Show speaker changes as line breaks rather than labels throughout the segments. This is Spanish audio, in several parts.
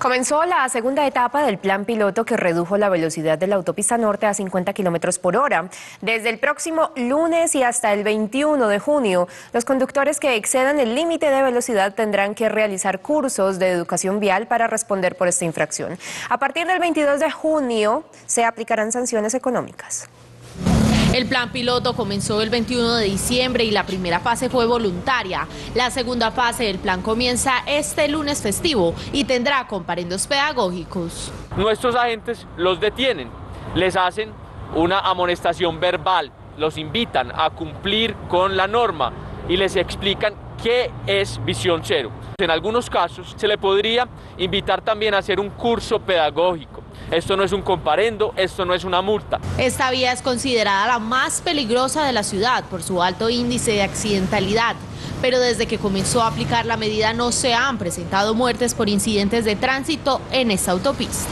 Comenzó la segunda etapa del plan piloto que redujo la velocidad de la autopista norte a 50 kilómetros por hora. Desde el próximo lunes y hasta el 21 de junio, los conductores que excedan el límite de velocidad tendrán que realizar cursos de educación vial para responder por esta infracción. A partir del 22 de junio se aplicarán sanciones económicas.
El plan piloto comenzó el 21 de diciembre y la primera fase fue voluntaria. La segunda fase del plan comienza este lunes festivo y tendrá comparendos pedagógicos.
Nuestros agentes los detienen, les hacen una amonestación verbal, los invitan a cumplir con la norma y les explican qué es visión cero. En algunos casos se le podría invitar también a hacer un curso pedagógico. Esto no es un comparendo, esto no es una multa.
Esta vía es considerada la más peligrosa de la ciudad por su alto índice de accidentalidad. Pero desde que comenzó a aplicar la medida no se han presentado muertes por incidentes de tránsito en esta autopista.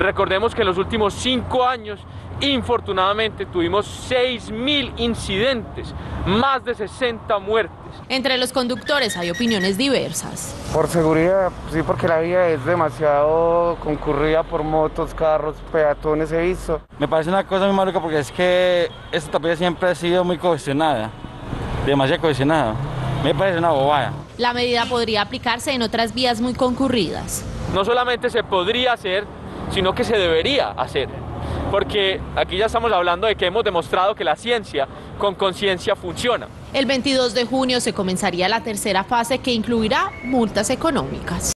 Recordemos que en los últimos cinco años, infortunadamente, tuvimos 6.000 incidentes, más de 60 muertes.
Entre los conductores hay opiniones diversas.
Por seguridad, sí, porque la vía es demasiado concurrida por motos, carros, peatones, he visto.
Me parece una cosa muy maluca porque es que esta autopista siempre ha sido muy cohesionada, demasiado cohesionada. Me parece una bobada.
La medida podría aplicarse en otras vías muy concurridas.
No solamente se podría hacer, sino que se debería hacer. Porque aquí ya estamos hablando de que hemos demostrado que la ciencia con conciencia funciona.
El 22 de junio se comenzaría la tercera fase que incluirá multas económicas.